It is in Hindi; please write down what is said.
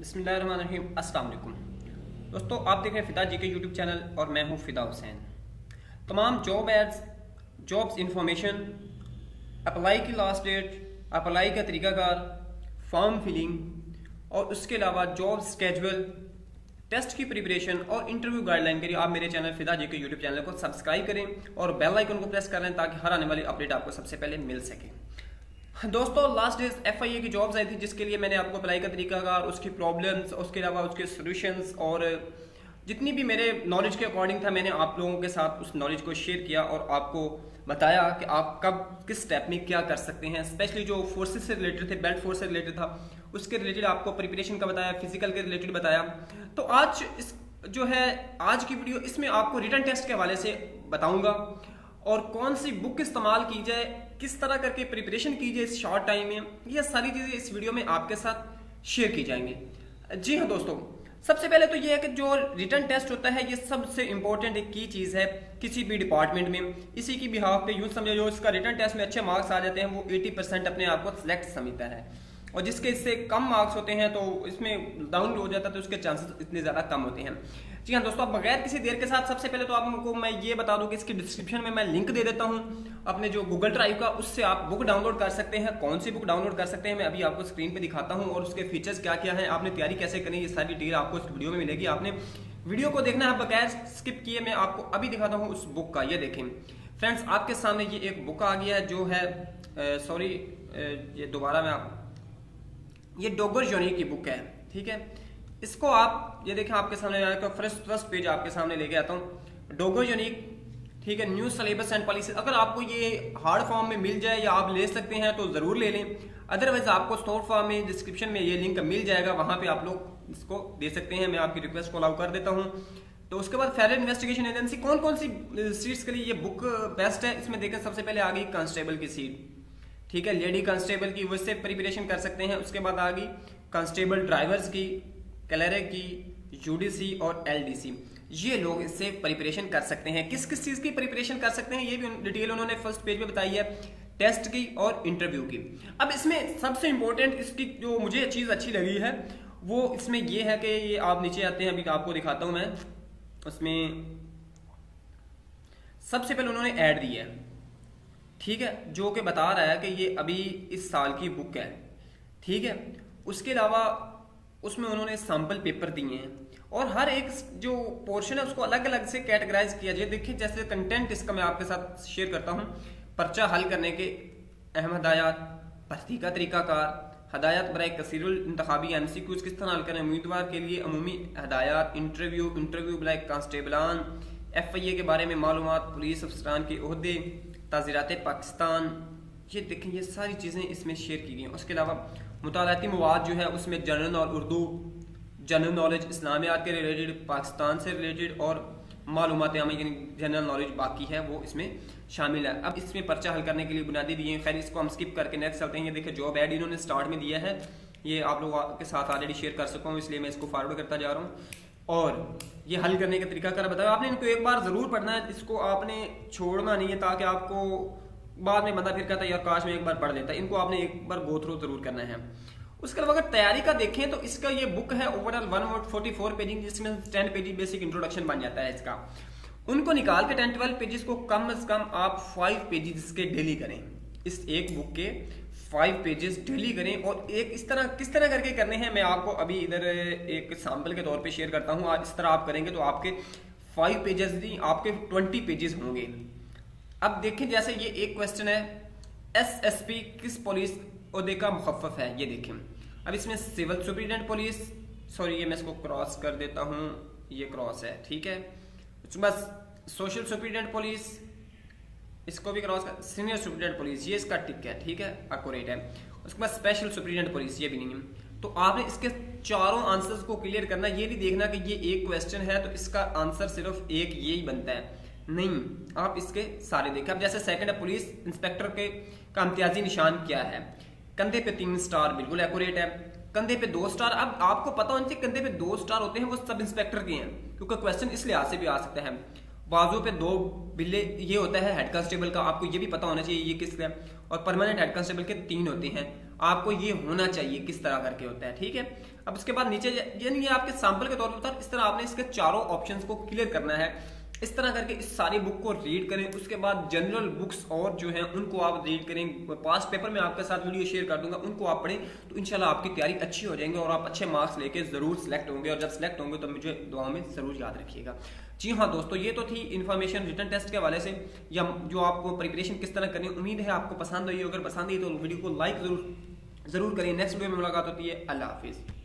अस्सलाम वालेकुम दोस्तों, आप देख रहे हैं फिदा जी के यूट्यूब चैनल और मैं हूँ फिदा हुसैन। तमाम job ads jobs information apply की लास्ट डेट अप्लाई का तरीकाकार फॉर्म फिलिंग और उसके अलावा जॉब स्केजुअल टेस्ट की प्रिपरेशन और इंटरव्यू गाइडलाइन के लिए आप मेरे चैनल फिदा जी के यूट्यूब चैनल को सब्सक्राइब करें और बेल आइकन को प्रेस करें ताकि हर आने वाली अपडेट आपको सबसे पहले मिल सके। दोस्तों last days F I A की जॉब्स आई थी, जिसके लिए मैंने आपको अप्लाई का तरीका और उसकी प्रॉब्लम्स उसके अलावा उसके सोल्यूशंस और जितनी भी मेरे नॉलेज के अकॉर्डिंग था, मैंने आप लोगों के साथ उस नॉलेज को शेयर किया, और आपको बताया कि आप कब, किस स्टेप में क्या कर सकते हैं। स्पेशली जो फोर्सेस से रिलेटेड थे बेल्ट फोर्स से रिलेटेड था, उसके रिलेटेड आपको प्रिपरेशन का बताया फ़िज़िकल के रिलेटेड बताया। तो आज इस, जो है, आज की वीडियो इसमें आपको रिटर्न टेस्ट के हवाले से बताऊँगा। और कौन सी बुक इस्तेमाल की जाए, किस तरह करके प्रिपरेशन कीजिए इस शॉर्ट टाइम में, ये सारी चीज़ें इस वीडियो में आपके साथ शेयर की जाएँगी। जी हाँ दोस्तों, सबसे पहले तो ये है कि जो रिटर्न टेस्ट होता है, ये सबसे इंपॉर्टेंट एक की चीज़ है किसी भी डिपार्टमेंट में। इसी की बिहाफ पे यूँ समझो जो इसका रिटर्न टेस्ट में अच्छे मार्क्स आ जाते हैं, वो 80 परसेंट अपने आप को सिलेक्ट समझता है। और जिसके इससे कम मार्क्स होते हैं तो इसमें डाउन हो जाता है तो उसके चांसेस इतने ज़्यादा कम होते हैं। जी हाँ दोस्तों आप बगैर किसी देर के साथ सबसे पहले तो आपको मैं ये बता दूँ कि इसकी डिस्क्रिप्शन में मैं लिंक दे देता हूँ। अपने जो गूगल ड्राइव का, उससे आप बुक डाउनलोड कर सकते हैं। कौन सी बुक डाउनलोड कर सकते हैं, मैं अभी आपको स्क्रीन पे दिखाता हूँ और उसके फीचर्स क्या क्या है, आपने तैयारी कैसे करनी ये सारी डिटेल आपको इस वीडियो में मिलेगी। आपने वीडियो को देखना है, बगैर स्किप किए, मैं आपको अभी दिखाता हूँ उस बुक का, ये देखें। फ्रेंड्स आपके सामने ये एक बुक आ गया है, जो है सॉरी ये दोबारा मैं आप ये डोगर जोनी की बुक है, ठीक है? इसको आप, ये देखें आपके सामने फ़र्स्ट फ़र्स्ट पेज आपके सामने लेके आता हूँ। डोगर यूनिक ठीक है न्यू सिलेबस एंड पॉलिसी अगर आपको ये हार्ड फॉर्म में मिल जाए या आप ले सकते हैं तो ज़रूर ले लें। अदरवाइज़ आपको सॉफ्ट फॉर्म में डिस्क्रिप्शन में ये लिंक मिल जाएगा। वहाँ पे आप लोग इसको दे सकते हैं। मैं आपकी रिक्वेस्ट को अलाउ कर देता हूँ। तो उसके बाद फेडरल इन्वेस्टिगेशन एजेंसी कौन कौन सी सीट्स के लिए ये बुक बेस्ट है? इसमें देखें, सबसे पहले आ गई कांस्टेबल की सीट ठीक है, लेडी कांस्टेबल की उससे प्रिपरेशन कर सकते हैं। उसके बाद आ गई कांस्टेबल ड्राइवर्स की कलरे की यूडीसी और एलडीसी ये लोग इससे प्रिपरेशन कर सकते हैं। किस किस चीज़ की प्रिपरेशन कर सकते हैं, ये भी डिटेल उन्होंने फ़र्स्ट पेज पे बताई है टेस्ट की और इंटरव्यू की। अब इसमें सबसे इंपॉर्टेंट इसकी जो मुझे चीज़ अच्छी लगी है, वो इसमें ये है कि ये आप नीचे आते हैं, अभी आपको दिखाता हूँ मैं। उसमें सबसे पहले उन्होंने ऐड दिया है। ठीक है? जो कि बता रहा है कि ये अभी इस साल की बुक है। ठीक है? उसके अलावा उसमें उन्होंने सैंपल पेपर दिए हैं। और हर एक जो पोर्शन है, उसको अलग अलग से कैटेगराइज किया जाए। देखिए, जैसे कंटेंट इसका मैं आपके साथ शेयर करता हूँ। पर्चा हल करने के अहम हदायत, भर्ती का तरीकाकार, हदायत बर कसीरुल इंतबी एम सी क्यूज किस तरह हल करें उम्मीदवार के लिए अमूमी हदायत इंटरव्यू इंटरव्यू बर कांस्टेबलान, एफ़ आई ए के बारे में मालूम पुलिस अफसरान के अहदे ताज़ीरात पाकिस्तान ये देखें, ये सारी चीज़ें इसमें शेयर की गई हैं। उसके अलावा मुतालती मवाद जो है, उसमें जनरल और उर्दू जनरल नॉलेज इस्लामियात के रिलेटेड पाकिस्तान से रिलेटेड और मालूम यानी जनरल नॉलेज बाकी है, वो इसमें शामिल है। अब इसमें पर्चा हल करने के लिए बुनियादी दिए हैं। खैर, इसको हम स्किप करके नेक्स्ट चलते हैं। ये देखिए जॉब एड इन्होंने स्टार्ट में दिया है। ये आप लोगों के साथ ऑलरेडी शेयर कर सकता हूँ, इसलिए मैं इसको फॉरवर्ड करता जा रहा हूँ। और ये हल करने का तरीका कर बताया। आपने इनको एक बार ज़रूर पढ़ना है, इसको आपने छोड़ना नहीं है ताकि आपको बाद में बंदा फिर कहता है, यार, काश में एक बार पढ़ लेता। इनको आपने एक बार गो थ्रू ज़रूर करना है। उसके अलावा अगर तैयारी का देखें तो इसका ये बुक है overall one forty four paging जिसमें टेन पेजी बेसिक इंट्रोडक्शन बन जाता है इसका। उनको निकाल के टेन ट्वेल्व पेजेस को कम से कम आप फाइव पेजेस इसके डेली करें। इस एक बुक के फाइव पेजेस डेली करें और एक इस तरह, किस तरह करके करने हैं, मैं आपको अभी इधर एक सैंपल के तौर पे शेयर करता हूँ। आज इस तरह आप करेंगे तो आपके फाइव पेजेस नहीं, आपके ट्वेंटी पेजेस होंगे। अब देखें जैसे ये एक क्वेश्चन है एस एस पी किस पुलिस उहदे का मुखफ़ है? ये देखें। अब इसमें सिविल सुप्रीडेंट पुलिस सॉरी ये मैं इसको क्रॉस कर देता हूँ, ये क्रॉस है, ठीक है? बस सोशल सुप्रीडेंट पुलिस इसको भी क्रॉस कर सीनियर सुप्रीडेंट पुलिस ये इसका टिक है, ठीक है? अकोरेट है। उसके बाद स्पेशल सुप्रीडेंट पुलिस ये भी नहीं है। तो आपने इसके चारों आंसर्स को क्लियर करना, ये नहीं देखना कि ये एक क्वेश्चन है तो इसका आंसर सिर्फ़ एक ये ही बनता है। नहीं, आप इसके सारे देखें। अब जैसे सेकंड है पुलिस इंस्पेक्टर के का इम्तियाजी निशान क्या है? कंधे पे तीन स्टार बिल्कुल एक्यूरेट है। कंधे पे दो स्टार अब आपको पता होना चाहिए, कंधे पे दो स्टार होते हैं, वो सब इंस्पेक्टर के हैं, क्योंकि क्वेश्चन इस लिहाज से भी आ सकता है। बाजू पे दो बिल्ले, ये होता है हेड कांस्टेबल का, आपको ये भी पता होना चाहिए ये किसका है और परमानेंट हेड कांस्टेबल के तीन होते हैं। आपको ये होना चाहिए किस तरह करके होता है, ठीक है? अब उसके बाद नीचे, यानी ये आपके सैंपल के तौर पर इस तरह आपने इसके चारों ऑप्शंस को क्लियर करना है। इस तरह करके इस सारी बुक को रीड करें, उसके बाद जनरल बुक्स और जो हैं, उनको आप रीड करें। पास पेपर में आपके साथ वीडियो शेयर कर दूँगा, उनको आप पढ़ें तो इंशाल्लाह आपकी तैयारी अच्छी हो जाएँगे और आप अच्छे मार्क्स लेके ज़रूर सेलेक्ट होंगे, और जब सेलेक्ट होंगे तो मुझे दुआ में ज़रूर याद रखिएगा। जी हाँ दोस्तों, ये तो थी इन्फॉर्मेशन रिटर्न टेस्ट के वाले से। या जो आपको प्रिपरेशन किस तरह करनी उम्मीद है आपको पसंद आई अगर पसंद आई तो वीडियो को लाइक ज़रूर ज़रूर करें नेक्स्ट वीडियो में मुलाकात होती है। अल्लाह हाफिज़।